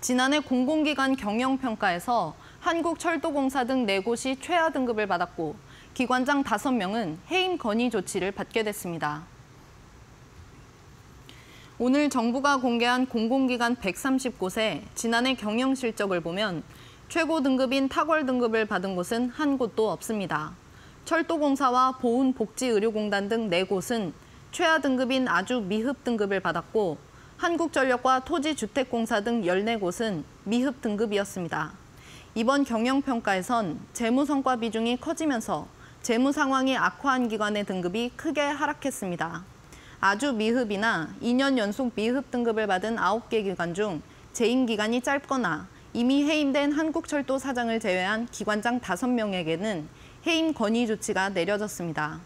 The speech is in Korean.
지난해 공공기관 경영평가에서 한국철도공사 등 4곳이 최하 등급을 받았고 기관장 5명은 해임 건의 조치를 받게 됐습니다. 오늘 정부가 공개한 공공기관 130곳의 지난해 경영 실적을 보면 최고 등급인 탁월 등급을 받은 곳은 한 곳도 없습니다. 철도공사와 보훈복지의료공단 등 4곳은 최하 등급인 아주 미흡 등급을 받았고 한국전력과 토지주택공사 등 14곳은 미흡 등급이었습니다. 이번 경영평가에선 재무 성과 비중이 커지면서 재무 상황이 악화한 기관의 등급이 크게 하락했습니다. 아주 미흡이나 2년 연속 미흡 등급을 받은 9개 기관 중 재임 기간이 짧거나 이미 해임된 한국철도 사장을 제외한 기관장 5명에게는 해임 건의 조치가 내려졌습니다.